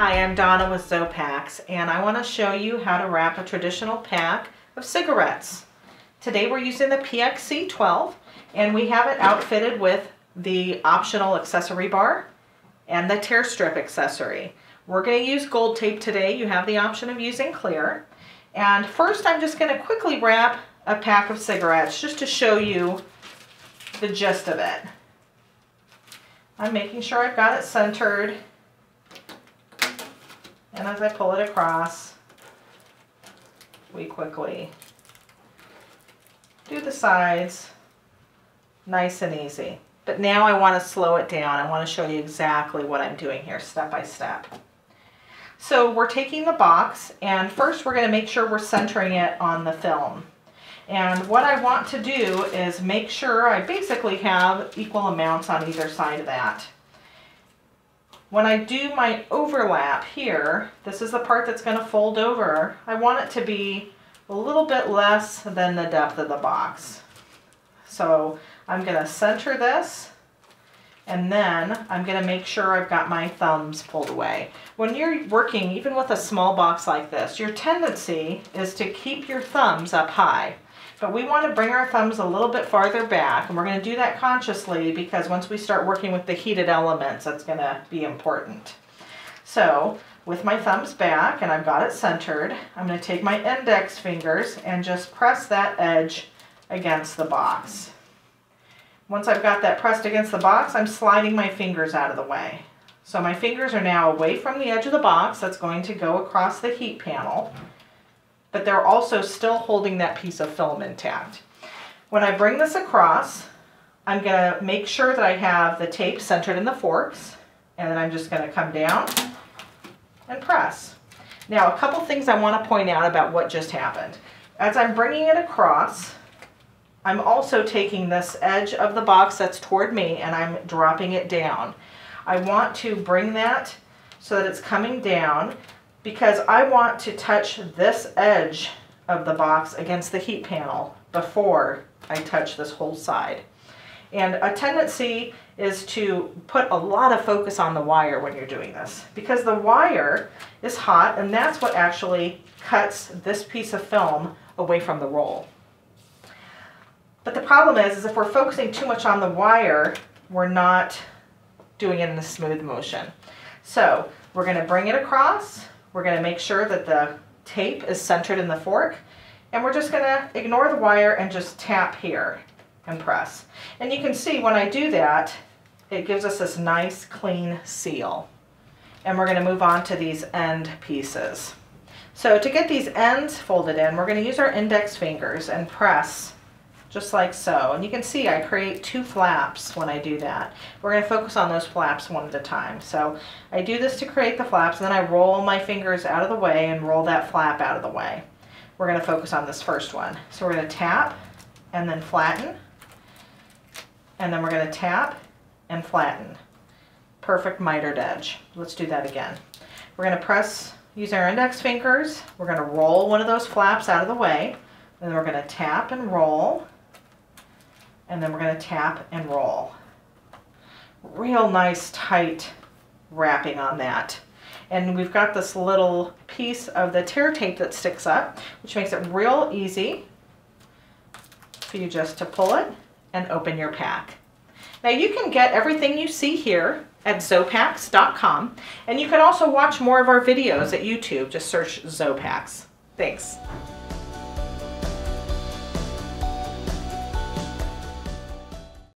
Hi, I'm Donna with Xopax and I want to show you how to wrap a traditional pack of cigarettes. Today we're using the PXC12 and we have it outfitted with the optional accessory bar and the tear strip accessory. We're going to use gold tape today. You have the option of using clear. And first I'm just going to quickly wrap a pack of cigarettes just to show you the gist of it. I'm making sure I've got it centered. And as I pull it across, we quickly do the sides nice and easy. But now I want to slow it down. I want to show you exactly what I'm doing here step by step. So we're taking the box and first we're going to make sure we're centering it on the film. And what I want to do is make sure I basically have equal amounts on either side of that. When I do my overlap here, this is the part that's going to fold over. I want it to be a little bit less than the depth of the box. So I'm going to center this and then I'm going to make sure I've got my thumbs pulled away. When you're working, even with a small box like this, your tendency is to keep your thumbs up high. But we want to bring our thumbs a little bit farther back, and we're going to do that consciously because once we start working with the heated elements, that's going to be important. So with my thumbs back, and I've got it centered, I'm going to take my index fingers and just press that edge against the box. Once I've got that pressed against the box, I'm sliding my fingers out of the way. So my fingers are now away from the edge of the box. That's going to go across the heat panel. But they're also still holding that piece of film intact. When I bring this across, I'm to make sure that I have the tape centered in the forks. And then I'm just to come down and press. Now, a couple things I want to point out about what just happened. As I'm bringing it across, I'm also taking this edge of the box that's toward me and I'm dropping it down. I want to bring that so that it's coming down because I want to touch this edge of the box against the heat panel before I touch this whole side. And a tendency is to put a lot of focus on the wire when you're doing this because the wire is hot and that's what actually cuts this piece of film away from the roll. But the problem is, is if we're focusing too much on the wire, we're not doing it in a smooth motion. So we're going to bring it across. We're going to make sure that the tape is centered in the fork. And we're just going to ignore the wire and just tap here and press. And you can see when I do that, it gives us this nice clean seal. And we're going to move on to these end pieces. So to get these ends folded in, we're going to use our index fingers and press just like so. And you can see I create two flaps when I do that. We're going to focus on those flaps one at a time. So I do this to create the flaps, and then I roll my fingers out of the way and roll that flap out of the way. We're going to focus on this first one. So we're going to tap and then flatten. And then we're going to tap and flatten. Perfect mitered edge. Let's do that again. We're going to press, use our index fingers. We're going to roll one of those flaps out of the way. and Then we're going to tap and roll and then we're going to tap and roll. Real nice tight wrapping on that. And we've got this little piece of the tear tape that sticks up, which makes it real easy for you just to pull it and open your pack. Now you can get everything you see here at Xopax.com and you can also watch more of our videos at YouTube. Just search Xopax. Thanks.